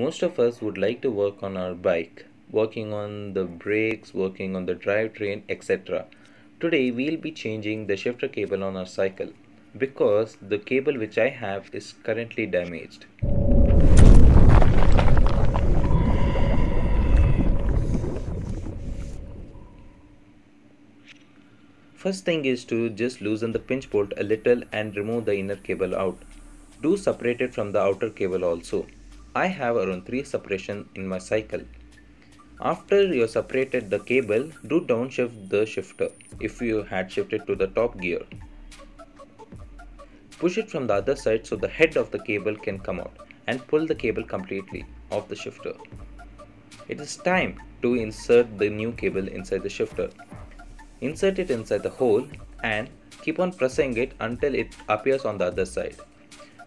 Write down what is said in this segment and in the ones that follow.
Most of us would like to work on our bike, working on the brakes, working on the drivetrain, etc. Today we'll be changing the shifter cable on our cycle because the cable which I have is currently damaged. First thing is to just loosen the pinch bolt a little and remove the inner cable out. Do separate it from the outer cable also. I have around 3 separation in my cycle. After you separated the cable, do downshift the shifter if you had shifted to the top gear. Push it from the other side so the head of the cable can come out and pull the cable completely off the shifter. It is time to insert the new cable inside the shifter. Insert it inside the hole and keep on pressing it until it appears on the other side.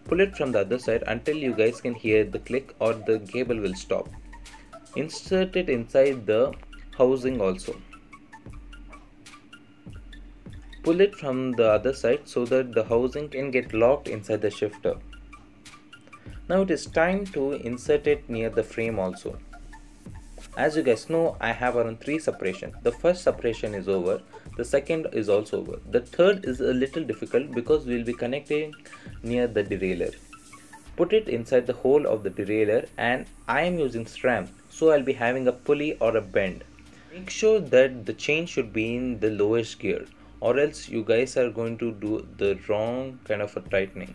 Pull it from the other side until you guys can hear the click or the cable will stop. Insert it inside the housing also. Pull it from the other side so that the housing can get locked inside the shifter. Now it is time to insert it near the frame also as you guys know I have around three separation. The first separation is over. The second is also over. The third is a little difficult because we'll be connecting near the derailleur. Put it inside the hole of the derailleur and I am using SRAM so I'll be having a pulley or a bend. Make sure that the chain should be in the lowest gear or else you guys are going to do the wrong kind of a tightening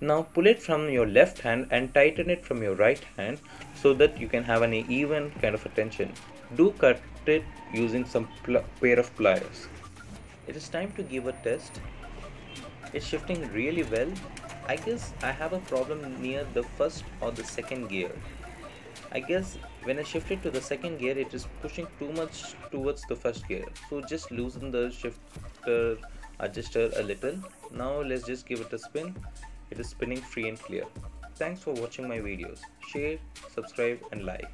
now pull it from your left hand and tighten it from your right hand so that you can have an even kind of a tension. Do cut it using some pair of pliers. It is time to give a test. It's shifting really well. I guess I have a problem near the first or the second gear. I guess when I shift it to the second gear it is pushing too much towards the first gear. So just loosen the shifter adjuster a little. Now let's just give it a spin it is spinning free and clear. Thanks for watching my videos. Share, subscribe and like.